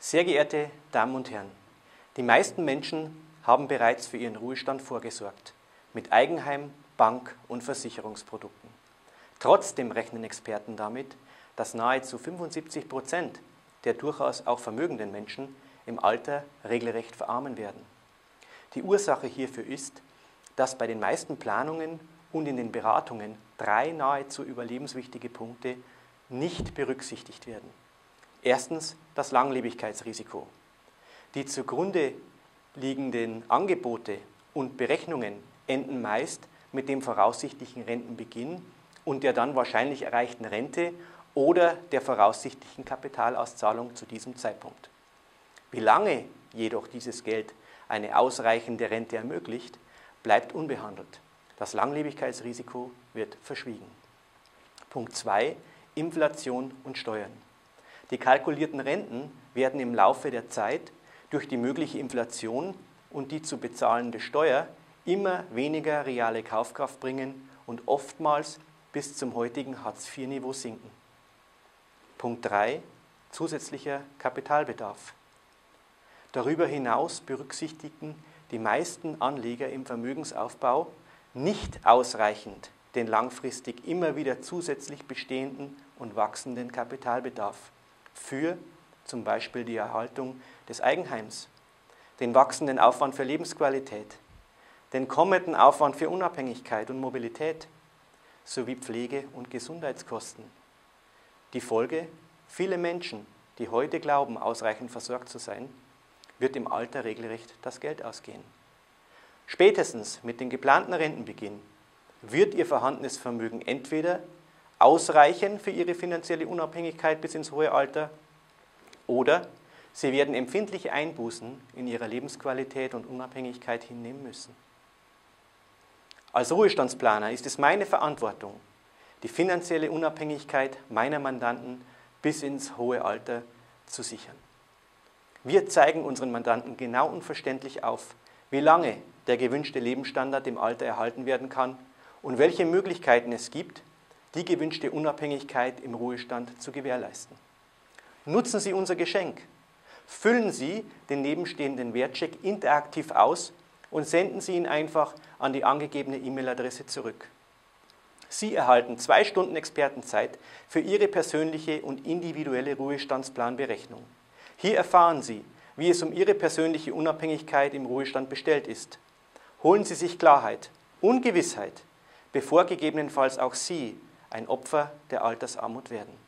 Sehr geehrte Damen und Herren, die meisten Menschen haben bereits für ihren Ruhestand vorgesorgt, mit Eigenheim, Bank und Versicherungsprodukten. Trotzdem rechnen Experten damit, dass nahezu 75 Prozent der durchaus auch vermögenden Menschen im Alter regelrecht verarmen werden. Die Ursache hierfür ist, dass bei den meisten Planungen und in den Beratungen drei nahezu überlebenswichtige Punkte nicht berücksichtigt werden. Erstens das Langlebigkeitsrisiko. Die zugrunde liegenden Angebote und Berechnungen enden meist mit dem voraussichtlichen Rentenbeginn und der dann wahrscheinlich erreichten Rente oder der voraussichtlichen Kapitalauszahlung zu diesem Zeitpunkt. Wie lange jedoch dieses Geld eine ausreichende Rente ermöglicht, bleibt unbehandelt. Das Langlebigkeitsrisiko wird verschwiegen. Punkt 2. Inflation und Steuern. Die kalkulierten Renten werden im Laufe der Zeit durch die mögliche Inflation und die zu bezahlende Steuer immer weniger reale Kaufkraft bringen und oftmals bis zum heutigen Hartz-IV-Niveau sinken. Punkt 3. Zusätzlicher Kapitalbedarf. Darüber hinaus berücksichtigen die meisten Anleger im Vermögensaufbau nicht ausreichend den langfristig immer wieder zusätzlich bestehenden und wachsenden Kapitalbedarf für zum Beispiel die Erhaltung des Eigenheims, den wachsenden Aufwand für Lebensqualität, den kommenden Aufwand für Unabhängigkeit und Mobilität sowie Pflege- und Gesundheitskosten. Die Folge, viele Menschen, die heute glauben, ausreichend versorgt zu sein, wird im Alter regelrecht das Geld ausgehen. Spätestens mit dem geplanten Rentenbeginn wird Ihr vorhandenes Vermögen entweder ausreichen für Ihre finanzielle Unabhängigkeit bis ins hohe Alter oder Sie werden empfindliche Einbußen in Ihrer Lebensqualität und Unabhängigkeit hinnehmen müssen. Als Ruhestandsplaner ist es meine Verantwortung, die finanzielle Unabhängigkeit meiner Mandanten bis ins hohe Alter zu sichern. Wir zeigen unseren Mandanten genau und verständlich auf, wie lange der gewünschte Lebensstandard im Alter erhalten werden kann und welche Möglichkeiten es gibt, die gewünschte Unabhängigkeit im Ruhestand zu gewährleisten. Nutzen Sie unser Geschenk. Füllen Sie den nebenstehenden Wertcheck interaktiv aus und senden Sie ihn einfach an die angegebene E-Mail-Adresse zurück. Sie erhalten zwei Stunden Expertenzeit für Ihre persönliche und individuelle Ruhestandsplanberechnung. Hier erfahren Sie, wie es um Ihre persönliche Unabhängigkeit im Ruhestand bestellt ist. Holen Sie sich Klarheit und Gewissheit, bevor gegebenenfalls auch Sie ein Opfer der Altersarmut werden.